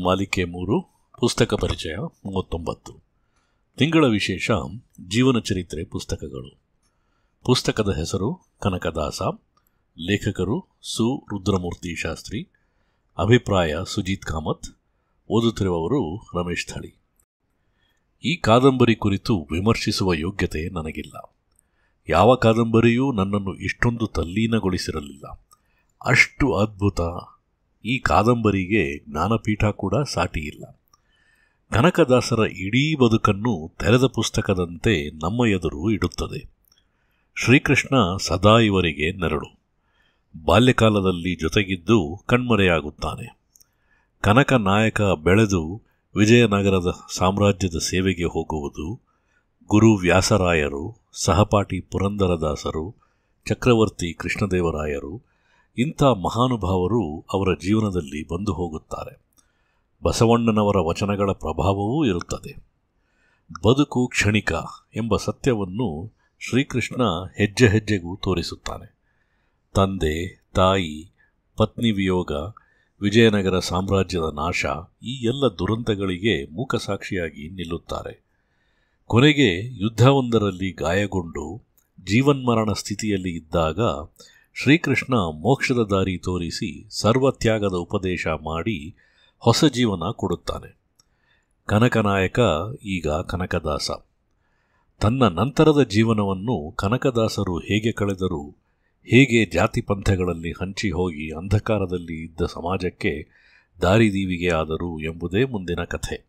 ಮಾಲಿಕೆ ಮೂರು, ಪುಸ್ತಕ ಪರಿಚಯ ಮೂವತ್ತೊಂಬತ್ತು. ತಿಂಗಳ ವಿಶೇಷ ಜೀವನ ಚರಿತ್ರೆ ಪುಸ್ತಕಗಳು. ಪುಸ್ತಕದ ಹೆಸರು ಕನಕದಾಸ, ಲೇಖಕರು ಸು. ರುದ್ರಮೂರ್ತಿ ಶಾಸ್ತ್ರಿ, ಅಭಿಪ್ರಾಯ ಸುಜೀತ್ ಕಾಮತ್, ಓದುತ್ತಿರುವವರು ರಮೇಶ್ ಥಳಿ. ಈ ಕಾದಂಬರಿ ಕುರಿತು ವಿಮರ್ಶಿಸುವ ಯೋಗ್ಯತೆ ನನಗಿಲ್ಲ. ಯಾವ ಕಾದಂಬರಿಯೂ ನನ್ನನ್ನು ಇಷ್ಟೊಂದು ತಲ್ಲೀನಗೊಳಿಸಿರಲಿಲ್ಲ. ಅಷ್ಟು ಅದ್ಭುತ ಈ ಕಾದಂಬರಿಗೆ ಜ್ಞಾನಪೀಠ ಕೂಡ ಸಾಟಿಯಿಲ್ಲ ಕನಕದಾಸರ ಇಡೀ ಬದುಕನ್ನು ತೆರೆದ ಪುಸ್ತಕದಂತೆ ನಮ್ಮ ಎದುರು ಇಡುತ್ತದೆ. ಶ್ರೀಕೃಷ್ಣ ಸದಾ ಇವರಿಗೆ ನೆರಳು. ಬಾಲ್ಯಕಾಲದಲ್ಲಿ ಜೊತೆಗಿದ್ದು ಕಣ್ಮರೆಯಾಗುತ್ತಾನೆ. ಕನಕ ನಾಯಕ ಬೆಳೆದು ವಿಜಯನಗರದ ಸಾಮ್ರಾಜ್ಯದ ಸೇವೆಗೆ ಹೋಗುವುದು, ಗುರು ವ್ಯಾಸರಾಯರು, ಸಹಪಾಠಿ ಪುರಂದರದಾಸರು, ಚಕ್ರವರ್ತಿ ಕೃಷ್ಣದೇವರಾಯರು ಇಂಥ ಮಹಾನುಭಾವರು ಅವರ ಜೀವನದಲ್ಲಿ ಬಂದು ಹೋಗುತ್ತಾರೆ. ಬಸವಣ್ಣನವರ ವಚನಗಳ ಪ್ರಭಾವವೂ ಇರುತ್ತದೆ. ಬದುಕು ಕ್ಷಣಿಕ ಎಂಬ ಸತ್ಯವನ್ನು ಶ್ರೀಕೃಷ್ಣ ಹೆಜ್ಜೆ ಹೆಜ್ಜೆಗೂ ತೋರಿಸುತ್ತಾನೆ. ತಂದೆ, ತಾಯಿ, ಪತ್ನಿ ವಿಯೋಗ, ವಿಜಯನಗರ ಸಾಮ್ರಾಜ್ಯದ ನಾಶ ಈ ಎಲ್ಲ ದುರಂತಗಳಿಗೆ ಮೂಕಸಾಕ್ಷಿಯಾಗಿ ನಿಲ್ಲುತ್ತಾರೆ. ಕೊನೆಗೆ ಯುದ್ಧವೊಂದರಲ್ಲಿ ಗಾಯಗೊಂಡು ಜೀವನ್ಮರಣ ಸ್ಥಿತಿಯಲ್ಲಿ ಇದ್ದಾಗ ಶ್ರೀಕೃಷ್ಣ ಮೋಕ್ಷದ ದಾರಿ ತೋರಿಸಿ ಸರ್ವತ್ಯಾಗದ ಉಪದೇಶ ಮಾಡಿ ಹೊಸ ಜೀವನ ಕೊಡುತ್ತಾನೆ. ಕನಕನಾಯಕ ಈಗ ಕನಕದಾಸ. ತನ್ನ ನಂತರದ ಜೀವನವನ್ನು ಕನಕದಾಸರು ಹೇಗೆ ಕಳೆದರು ಹೇಗೆ ಜಾತಿ ಪಂಥಗಳಲ್ಲಿ ಹಂಚಿ ಹೋಗಿ ಅಂಧಕಾರದಲ್ಲಿ ಇದ್ದ ಸಮಾಜಕ್ಕೆ ದಾರಿದೀವಿಗೆ ಆದರು ಎಂಬುದೇ ಮುಂದಿನ ಕಥೆ.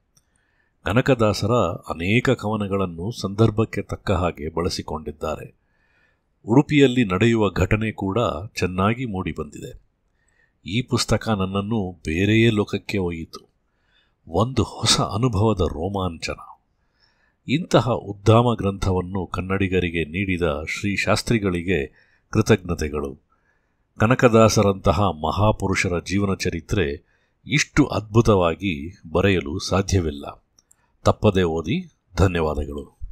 ಕನಕದಾಸರ ಅನೇಕ ಕವನಗಳನ್ನು ಸಂದರ್ಭಕ್ಕೆ ತಕ್ಕ ಹಾಗೆ ಬಳಸಿಕೊಂಡಿದ್ದಾರೆ. ಉಡುಪಿಯಲ್ಲಿ ನಡೆಯುವ ಘಟನೆ ಕೂಡ ಚೆನ್ನಾಗಿ ಮೂಡಿಬಂದಿದೆ ಈ ಪುಸ್ತಕ ನನ್ನನ್ನು ಬೇರೆಯೇ ಲೋಕಕ್ಕೆ ಒಯ್ಯಿತು. ಒಂದು ಹೊಸ ಅನುಭವದ ರೋಮಾಂಚನ. ಇಂತಹ ಉದ್ದಾಮ ಗ್ರಂಥವನ್ನು ಕನ್ನಡಿಗರಿಗೆ ನೀಡಿದ ಶ್ರೀ ಶಾಸ್ತ್ರಿಗಳಿಗೆ ಕೃತಜ್ಞತೆಗಳು. ಕನಕದಾಸರಂತಹ ಮಹಾಪುರುಷರ ಜೀವನ ಚರಿತ್ರೆ ಇಷ್ಟು ಅದ್ಭುತವಾಗಿ ಬರೆಯಲು ಸಾಧ್ಯವಿಲ್ಲ. ತಪ್ಪದೆ ಓದಿ ಧನ್ಯವಾದಗಳು.